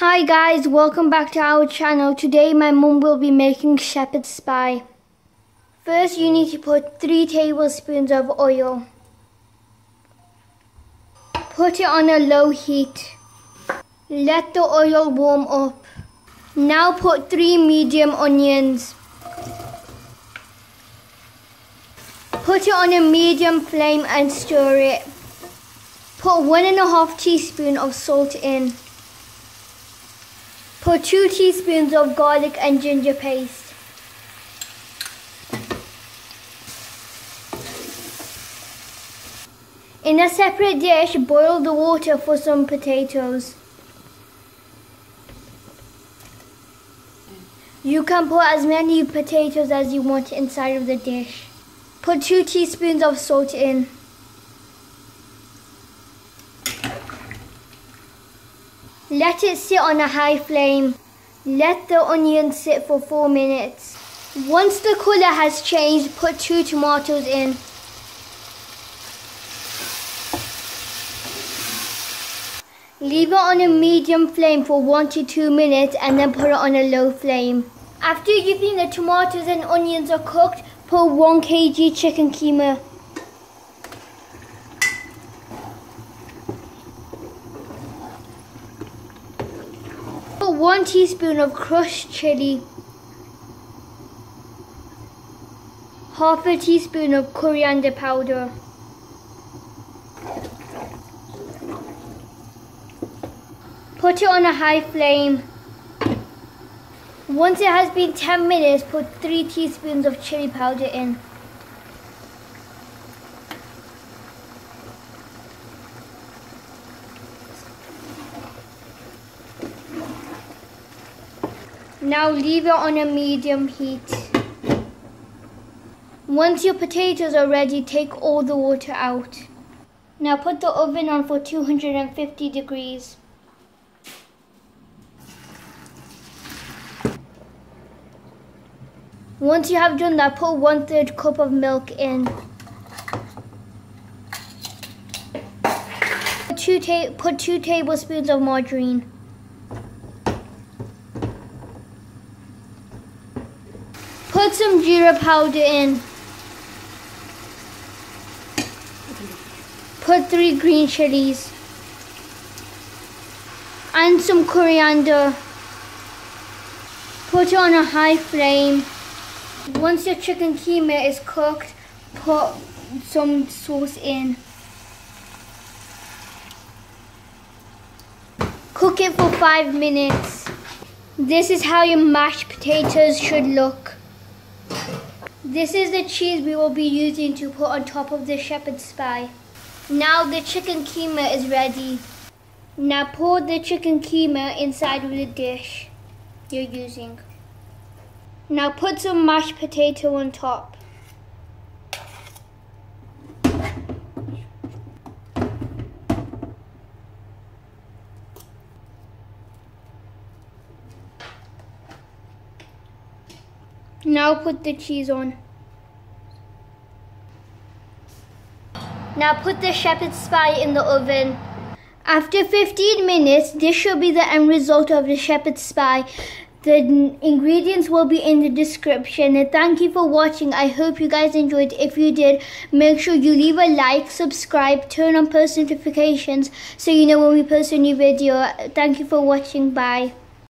Hi guys, welcome back to our channel. Today my mum will be making shepherd's pie. First you need to put 3 tablespoons of oil. Put it on a low heat. Let the oil warm up. Now put 3 medium onions. Put it on a medium flame and stir it. Put 1.5 teaspoon of salt in. Put 2 teaspoons of garlic and ginger paste. In a separate dish, boil the water for some potatoes. You can put as many potatoes as you want inside of the dish. Put 2 teaspoons of salt in. Let it sit on a high flame. Let the onion sit for 4 minutes. Once the colour has changed, put 2 tomatoes in. Leave it on a medium flame for 1 to 2 minutes and then put it on a low flame. After you think the tomatoes and onions are cooked, put 1 kg chicken keema. 1 teaspoon of crushed chili. Half a teaspoon of coriander powder. Put it on a high flame. Once it has been 10 minutes, put 3 teaspoons of chili powder in. Now leave it on a medium heat. Once your potatoes are ready, take all the water out. Now put the oven on for 250 degrees. Once you have done that, put one third cup of milk in. Put two, put two tablespoons of margarine. Put some jeera powder in. Put three green chilies. And some coriander. Put it on a high flame. Once your chicken keema is cooked, put some sauce in. Cook it for five minutes. This is how your mashed potatoes should look. This is the cheese we will be using to put on top of the shepherd's pie. Now the chicken keema is ready. Now pour the chicken keema inside of the dish you're using. Now put some mashed potato on top. Now put the cheese on. Now put the shepherd's pie in the oven. After 15 minutes, this should be the end result of the shepherd's pie. The ingredients will be in the description. And thank you for watching. I hope you guys enjoyed. If you did, make sure you leave a like, subscribe, turn on post notifications so you know when we post a new video. Thank you for watching. Bye.